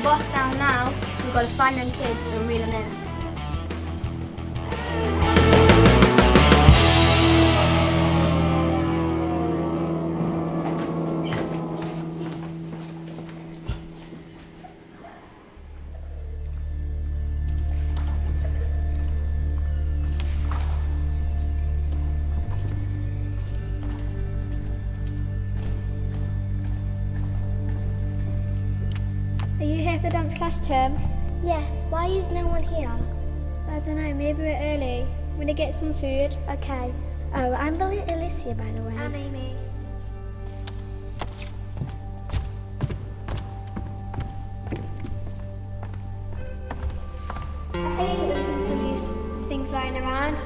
the boss down now, we've got to find them kids and reel them in. Are you here for the dance class term? Yes, why is no one here? I don't know, maybe we're early. I'm gonna get some food. Okay. Oh, I'm Alicia, by the way. I'm Amy. I hate it when people use things lying around.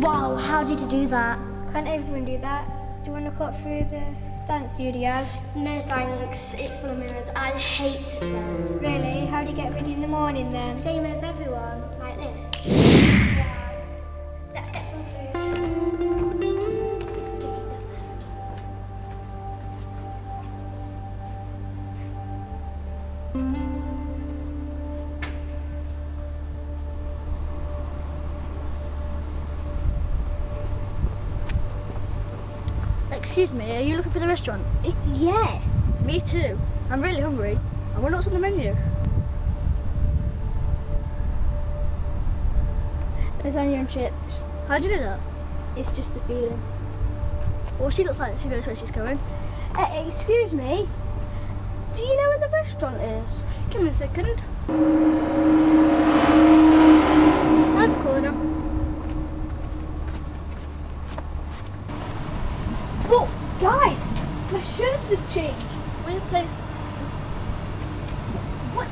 Wow, how did you do that? Can't everyone do that? Do you want to cut through the dance studio? No thanks, it's full of mirrors. I hate them. Really? How do you get ready in the morning then? Same as everyone, like this. Excuse me, are you looking for the restaurant? Yeah. Me too. I'm really hungry. I wonder what's on the menu. Lasagna and chips. How'd you do that? It's just a feeling. Well, she looks like she knows where she's going. Uh, excuse me. Do you know where the restaurant is? Give me a second. Round the corner. Oh, guys, shirts has changed. Weird place. What?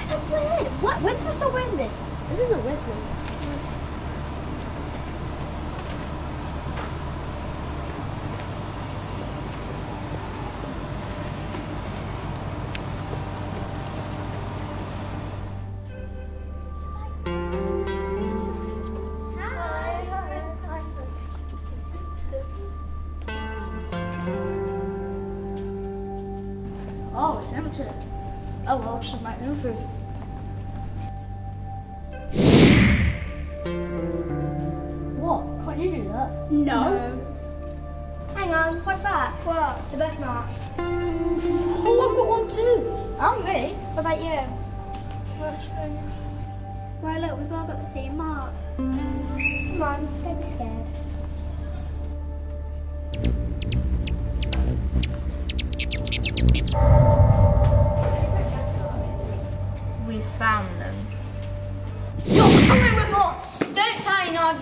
Is it weird? What? When did I start wearing this? This isn't a weird place. Oh, it's empty. Oh well, I'll just have my own food. What? Can't you do that? No. Hang on, what's that? What? The birthmark. Oh, I've got one too. Oh, I'm me. What about you? Well, look, we've all got the same mark. Come on, don't be scared.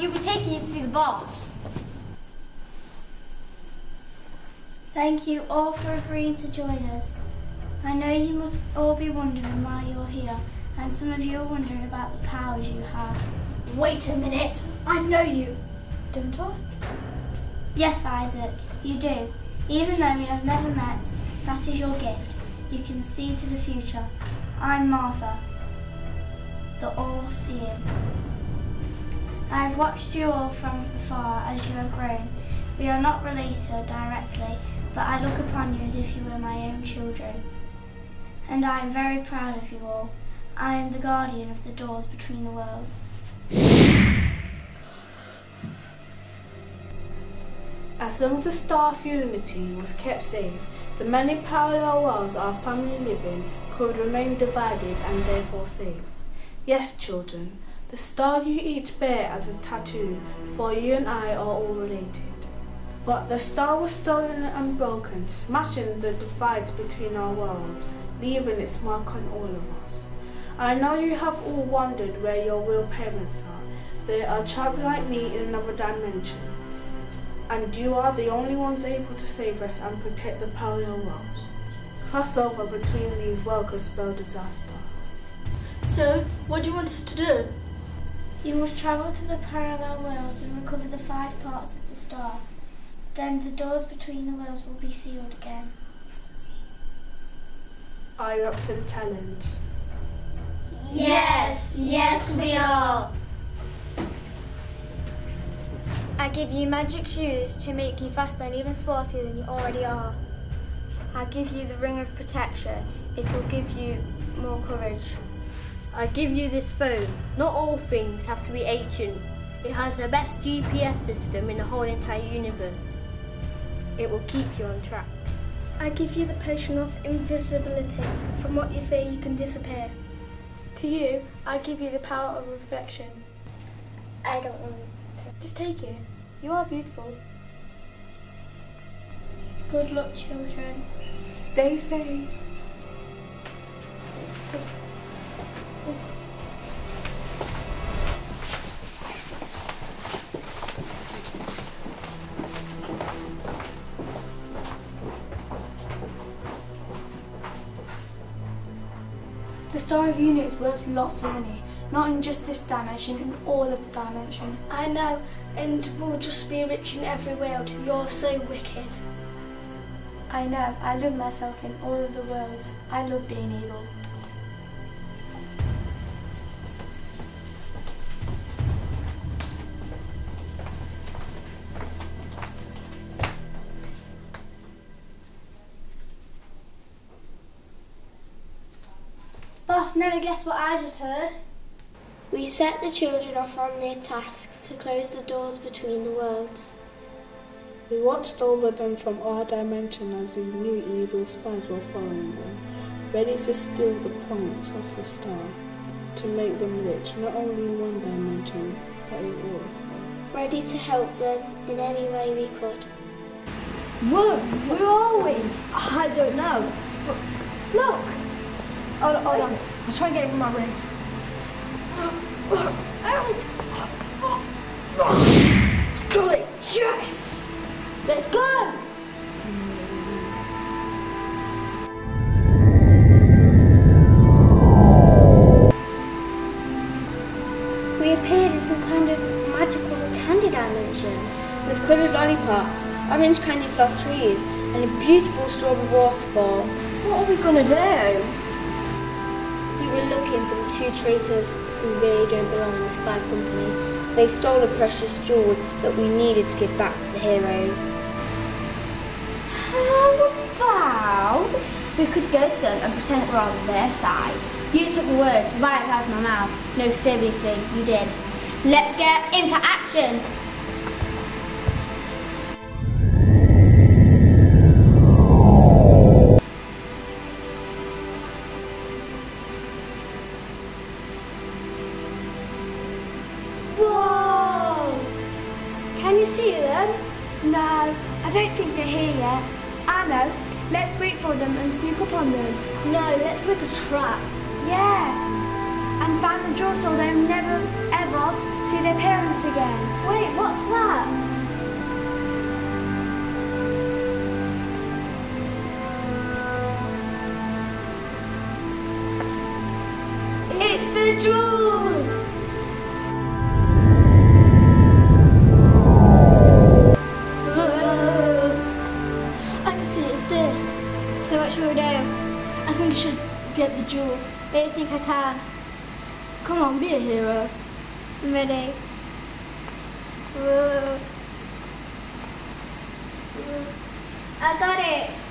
Argue, we're taking you to see the boss. Thank you all for agreeing to join us. I know you must all be wondering why you're here, and some of you are wondering about the powers you have. Wait a minute, I know you. Don't I? Yes, Isaac, you do. Even though we have never met, that is your gift. You can see to the future. I'm Martha, the all-seeing. I have watched you all from afar as you have grown. We are not related directly, but I look upon you as if you were my own children. And I am very proud of you all. I am the guardian of the doors between the worlds. As long as the Star of Unity was kept safe, the many parallel worlds our family live in could remain divided and therefore safe. Yes, children, the star you each bear as a tattoo, for you and I are all related. But the star was stolen and broken, smashing the divides between our worlds, leaving its mark on all of us. I know you have all wondered where your real parents are. They are trapped like me in another dimension and you are the only ones able to save us and protect the parallel worlds. Cross over between these worlds could spell disaster. So, what do you want us to do? You must travel to the parallel worlds and recover the five parts of the star. Then the doors between the worlds will be sealed again. Are you up to the challenge? Yes, yes we are. I give you magic shoes to make you faster and even sportier than you already are. I give you the ring of protection. It will give you more courage. I give you this phone. Not all things have to be ancient. It has the best GPS system in the whole entire universe. It will keep you on track. I give you the potion of invisibility. From what you fear, you can disappear. To you, I give you the power of reflection. I don't want Just take it. You are beautiful. Good luck, children. Stay safe. Star of Unity is worth lots of money, not in just this dimension, in all of the dimension. I know, and we'll just be rich in every world. You're so wicked. I know, I love myself in all of the worlds. I love being evil. Boss, never guess what I just heard. We set the children off on their tasks to close the doors between the worlds. We watched over them from our dimension as we knew evil spies were following them, ready to steal the points of the star, to make them rich not only in one dimension, but in all of them. Ready to help them in any way we could. Whoa, where are we? I don't know. Look! Oh, hold on. I'm trying to get it with my ring. Got it! Yes! Let's go! We appeared in some kind of magical candy dimension with coloured lollipops, orange candy floss trees, and a beautiful strawberry waterfall. What are we gonna do? We were looking for the two traitors who really don't belong in the spy company. They stole a precious jewel that we needed to give back to the heroes. How about we could go to them and pretend that we're on their side? You took the words right out of my mouth. No, seriously, you did. Let's get into action. And they'll never ever see their parents again. Wait, what's that? It's the jewel! I can see it's there. So what should we do? I think I should get the jewel. I think I can. Come on, be a hero. Ready. Whoa. Whoa. I got it.